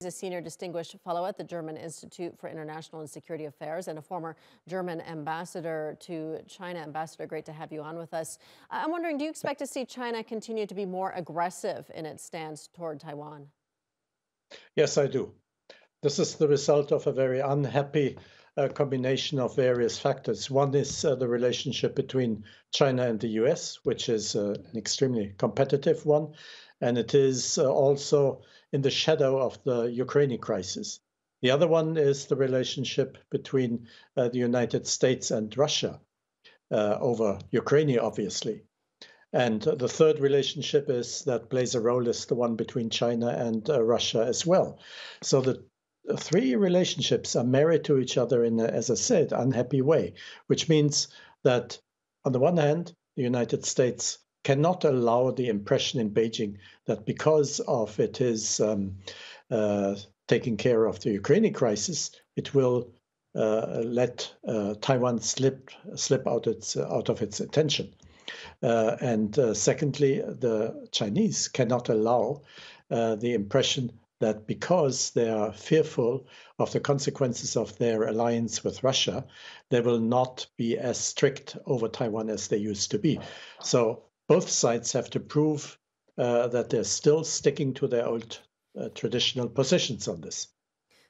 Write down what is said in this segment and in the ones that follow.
He's a senior distinguished fellow at the German Institute for International and Security Affairs and a former German ambassador to China. Ambassador, great to have you on with us. I'm wondering, do you expect to see China continue to be more aggressive in its stance toward Taiwan? Yes, I do. This is the result of a very unhappy uh, combination of various factors. One is uh, the relationship between China and the US, which is uh, an extremely competitive one. And it is uh, also in the shadow of the Ukrainian crisis. The other one is the relationship between uh, the United States and Russia uh, over Ukraine, obviously. And the third relationship is that plays a role is the one between China and Russia as well. So the three relationships are married to each other in, a, as I said, unhappy way, which means that on the one hand, the United States cannot allow the impression in Beijing that because of it is um, uh, taking care of the Ukrainian crisis, it will uh, let uh, Taiwan slip slip out its out of its attention. Uh, and uh, secondly, the Chinese cannot allow uh, the impression that because they are fearful of the consequences of their alliance with Russia, they will not be as strict over Taiwan as they used to be. So both sides have to prove uh, that they're still sticking to their old uh, traditional positions on this.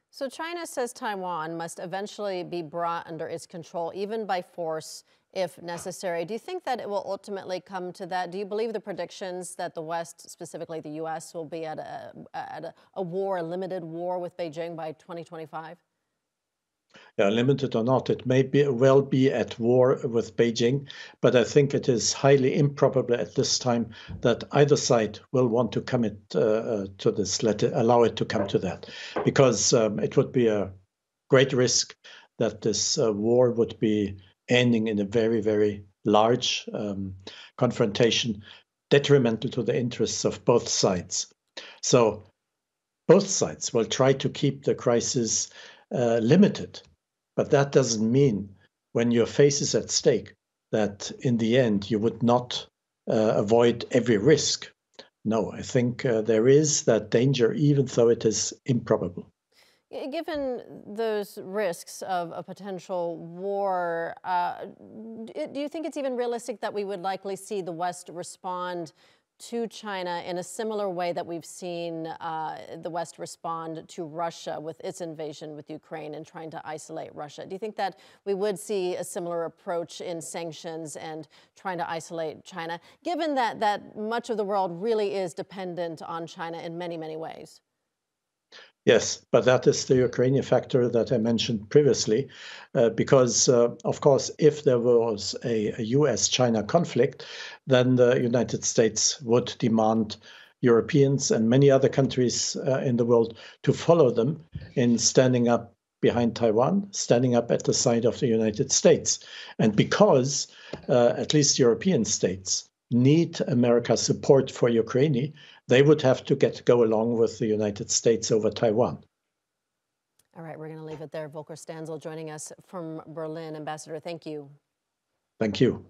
So China says Taiwan must eventually be brought under its control, even by force, if necessary. Do you think that it will ultimately come to that? Do you believe the predictions that the West, specifically the U.S., will be at a, at a, a war, a limited war with Beijing by 2025? Yeah, limited or not, it may be well be at war with Beijing, but I think it is highly improbable at this time that either side will want to commit uh, uh, to this, let it, allow it to come to that, because um, it would be a great risk that this uh, war would be ending in a very, very large um, confrontation, detrimental to the interests of both sides. So both sides will try to keep the crisis uh, limited, but that doesn't mean when your face is at stake that in the end you would not uh, avoid every risk. No, I think uh, there is that danger, even though it is improbable. Given those risks of a potential war, uh, do you think it's even realistic that we would likely see the West respond to China in a similar way that we've seen uh, the West respond to Russia with its invasion with Ukraine and trying to isolate Russia? Do you think that we would see a similar approach in sanctions and trying to isolate China, given that, that much of the world really is dependent on China in many, many ways? Yes, but that is the Ukrainian factor that I mentioned previously, uh, because uh, of course, if there was a, a U.S.-China conflict, then the United States would demand Europeans and many other countries uh, in the world to follow them in standing up behind Taiwan, standing up at the side of the United States, and because uh, at least European states need America's support for Ukraine, they would have to get go along with the United States over Taiwan. All right, we're going to leave it there. Volker Stanzel joining us from Berlin. Ambassador, thank you. Thank you.